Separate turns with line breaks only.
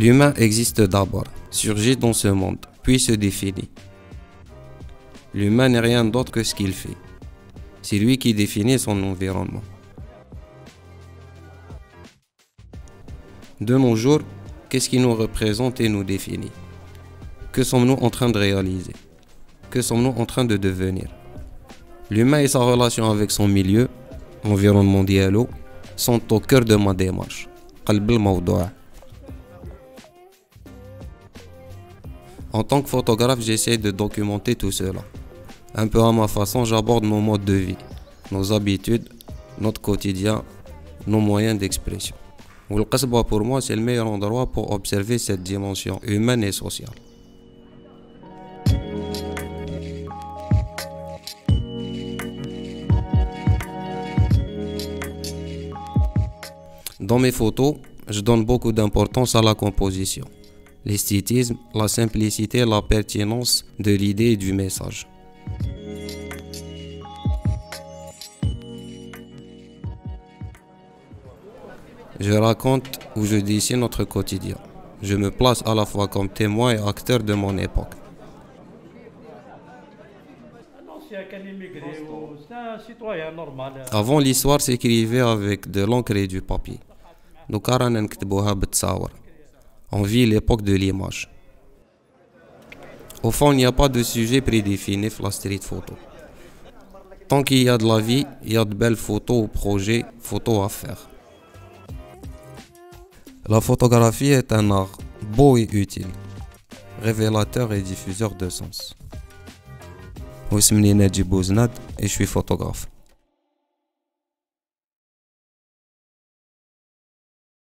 L'humain existe d'abord, surgit dans ce monde, puis se définit. L'humain n'est rien d'autre que ce qu'il fait. C'est lui qui définit son environnement. De nos jours, qu'est-ce qui nous représente et nous définit? Que sommes-nous en train de réaliser? Que sommes-nous en train de devenir? L'humain et sa relation avec son milieu, environnement dialogue, sont au cœur de ma démarche. En tant que photographe, j'essaie de documenter tout cela. Un peu à ma façon, j'aborde nos modes de vie, nos habitudes, notre quotidien, nos moyens d'expression. Le Qasba pour moi, c'est le meilleur endroit pour observer cette dimension humaine et sociale. Dans mes photos, je donne beaucoup d'importance à la composition, l'esthétisme, la simplicité la pertinence de l'idée et du message. Je raconte ou je dessine notre quotidien. Je me place à la fois comme témoin et acteur de mon époque. Avant, l'histoire s'écrivait avec de l'encre et du papier. On vit l'époque de l'image. Au fond, il n'y a pas de sujet prédéfini pour la street photo. Tant qu'il y a de la vie, il y a de belles photos projets, photos à faire. La photographie est un art beau et utile, révélateur et diffuseur de sens. Et je suis photographe.